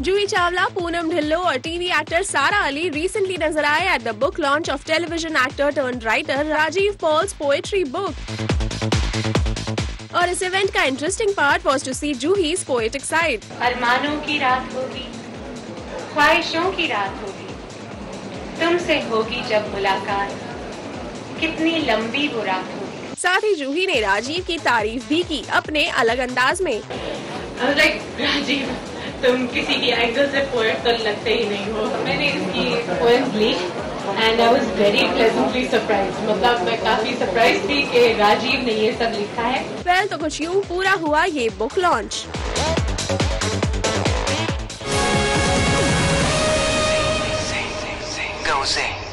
जूही चावला पूनम ढिल्लो और TV actor सारा Ali recently नज़र आए at the book launch of television actor turned writer Rajiv Paul's poetry book. और इस इवेंट का interesting part was to see Juhi's poetic side. अरमानों की रात होगी ख्वाहिशों की रात होगी तुमसे होगी जब मुलाकात कितनी लंबी वो रात होगी साथ ही जूही ने राजीव की तारीफ़ भी की अपने अलग अंदाज में। I was like, राजीव तुम किसी की एंगल से पोएट तो लगते ही नहीं हो। मैंने इसकी poems Lee and I was very pleasantly surprise मतलब मैं काफ़ी सरप्राइज़ थी कि राजीव ने ये सब लिखा है। वेल तो कुछ यूँ पूरा हुआ ये बुक लॉन्च Go.